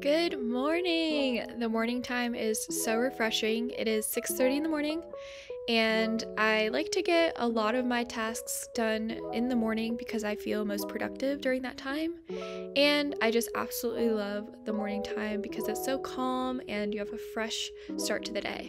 Good morning! The morning time is so refreshing. It is 6:30 in the morning and I like to get a lot of my tasks done in the morning because I feel most productive during that time. And I just absolutely love the morning time because it's so calm and you have a fresh start to the day.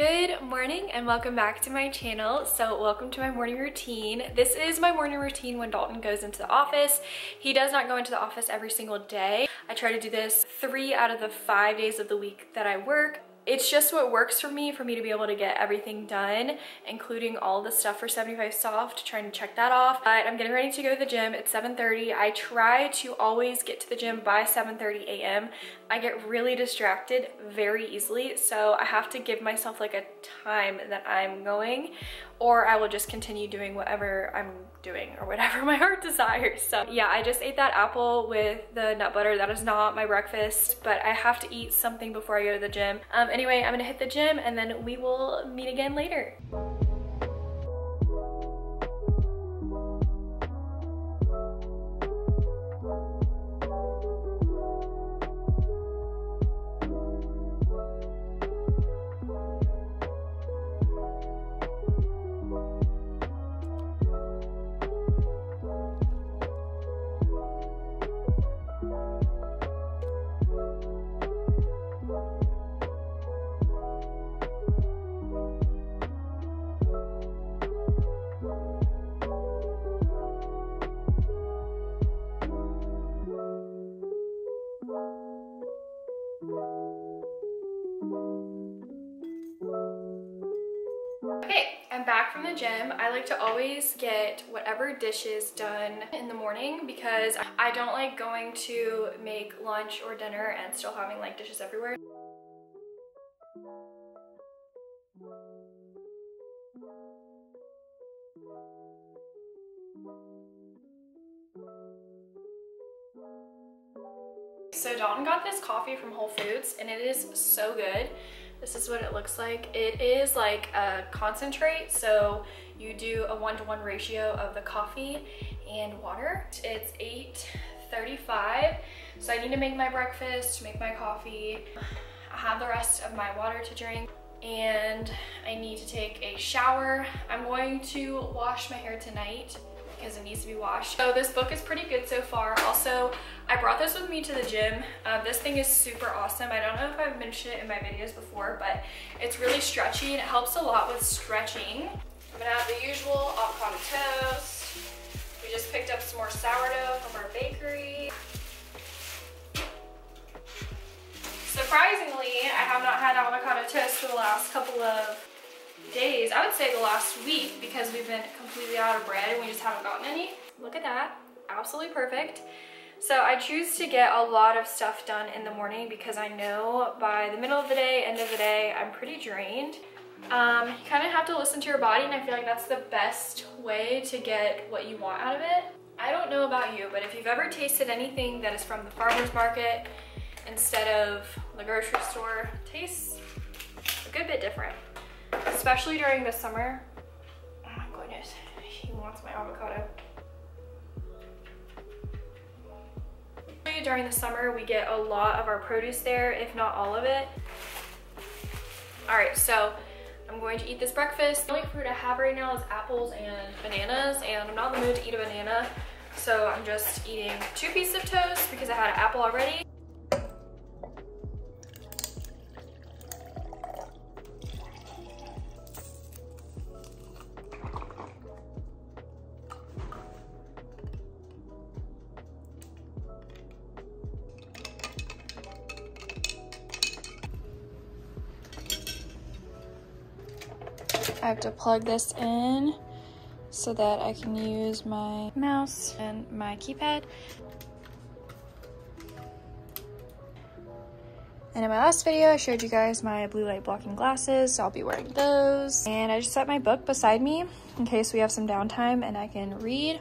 Good morning and welcome back to my channel. So welcome to my morning routine. This is my morning routine when Dalton goes into the office. He does not go into the office every single day. I try to do this three out of the five days of the week that I work it's just what works for me for me to be able to get everything done including all the stuff for 75 soft trying to check that off but i'm getting ready to go to the gym at 7:30. i try to always get to the gym by 7:30 a.m i get really distracted very easily so i have to give myself like a time that i'm going or I will just continue doing whatever I'm doing or whatever my heart desires. So yeah, I just ate that apple with the nut butter. That is not my breakfast, but I have to eat something before I go to the gym. Um, anyway, I'm gonna hit the gym and then we will meet again later. I'm back from the gym. I like to always get whatever dishes done in the morning because I don't like going to make lunch or dinner and still having like dishes everywhere. So Dalton got this coffee from Whole Foods and it is so good. This is what it looks like. It is like a concentrate, so you do a one-to-one -one ratio of the coffee and water. It's 8.35, so I need to make my breakfast, make my coffee, I have the rest of my water to drink, and I need to take a shower. I'm going to wash my hair tonight because it needs to be washed. So this book is pretty good so far. Also, I brought this with me to the gym. Uh, this thing is super awesome. I don't know if I've mentioned it in my videos before, but it's really stretchy and it helps a lot with stretching. I'm gonna have the usual avocado toast. We just picked up some more sourdough from our bakery. Surprisingly, I have not had avocado toast for the last couple of days, I would say the last week because we've been completely out of bread and we just haven't gotten any. Look at that, absolutely perfect. So I choose to get a lot of stuff done in the morning because I know by the middle of the day, end of the day, I'm pretty drained. Um, you kind of have to listen to your body and I feel like that's the best way to get what you want out of it. I don't know about you, but if you've ever tasted anything that is from the farmer's market instead of the grocery store, tastes a good bit different especially during the summer. Oh my goodness, he wants my avocado. During the summer, we get a lot of our produce there, if not all of it. All right, so I'm going to eat this breakfast. The only fruit I have right now is apples and bananas, and I'm not in the mood to eat a banana, so I'm just eating two pieces of toast because I had an apple already. I have to plug this in so that I can use my mouse and my keypad. And in my last video, I showed you guys my blue light blocking glasses, so I'll be wearing those. And I just set my book beside me in case we have some downtime and I can read.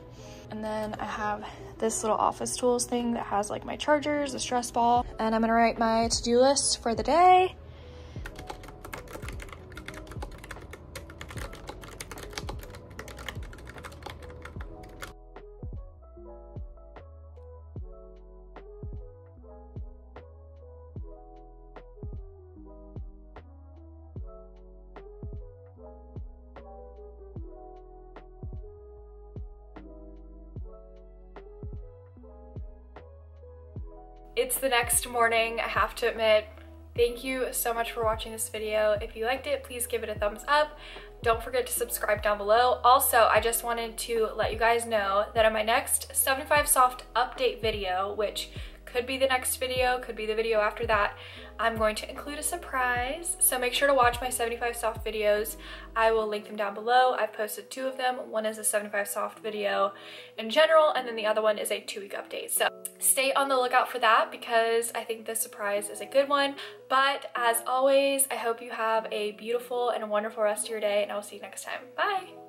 And then I have this little office tools thing that has like my chargers, a stress ball, and I'm gonna write my to-do list for the day. It's the next morning, I have to admit. Thank you so much for watching this video. If you liked it, please give it a thumbs up. Don't forget to subscribe down below. Also, I just wanted to let you guys know that in my next 75 Soft update video, which could be the next video, could be the video after that, I'm going to include a surprise. So make sure to watch my 75 soft videos. I will link them down below. I've posted two of them. One is a 75 soft video in general, and then the other one is a two week update. So stay on the lookout for that because I think this surprise is a good one. But as always, I hope you have a beautiful and a wonderful rest of your day and I'll see you next time. Bye.